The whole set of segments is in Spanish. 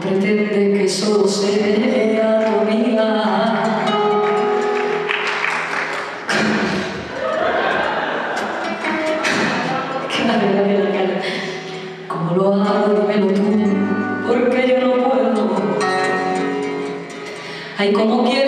pretende que solo se tu vida. Como lo hago, dímelo tú, porque yo no puedo. Ay, como quiero.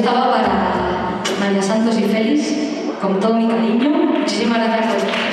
estaba para María Santos y Félix, con todo mi cariño. Muchísimas gracias a ustedes.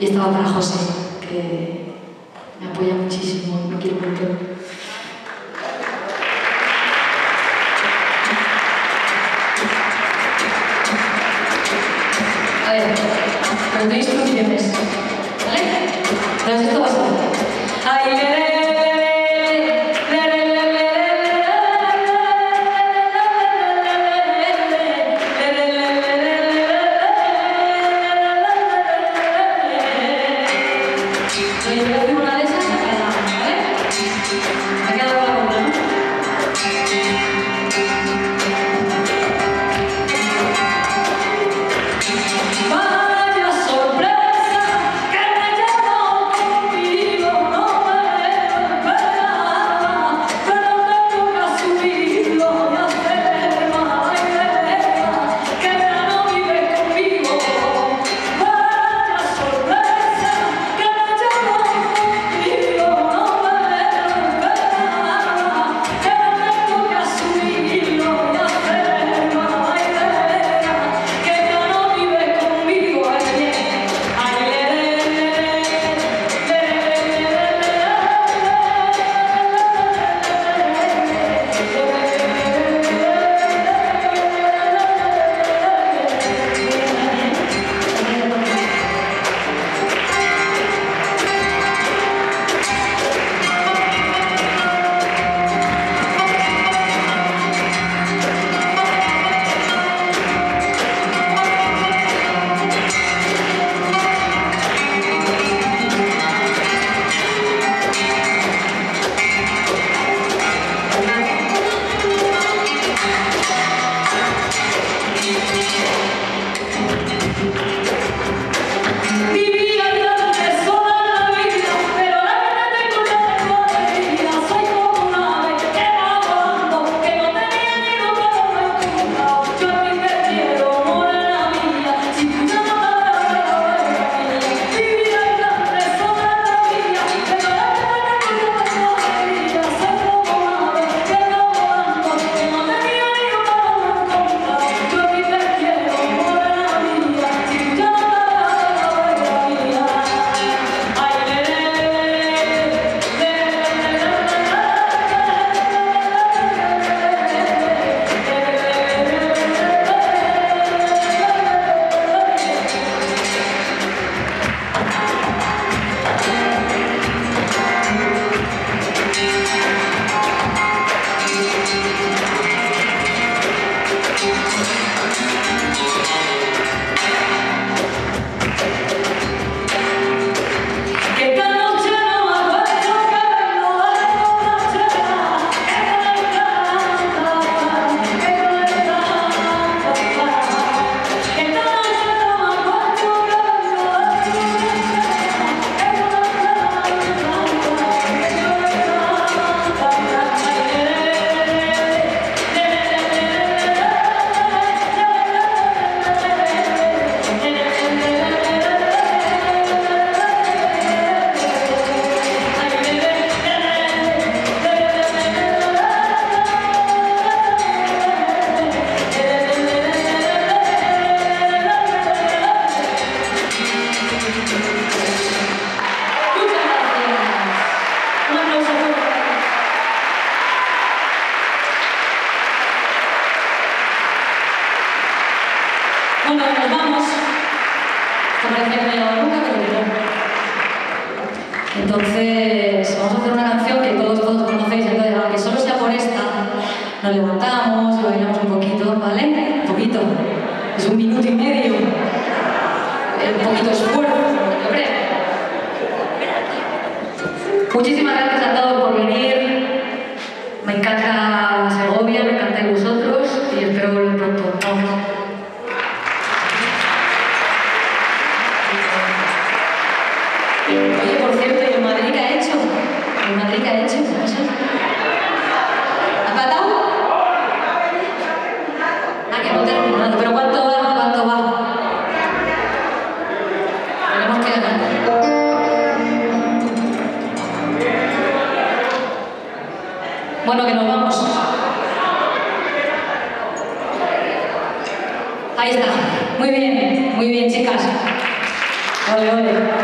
Y esta va para José, que me apoya muchísimo y quiero mucho. A ver, os doy instrucciones, ¿vale? Entonces esto va a. por cierto, ¿y el Madrid ha hecho? ¿El Madrid ha hecho? ¿Ha patado? Ah, que ha terminado. ¿Pero cuánto va? ¿Cuánto va? Tenemos que ganar. Bueno, que nos vamos. Ahí está. Muy bien, muy bien, chicas. Ole, ole.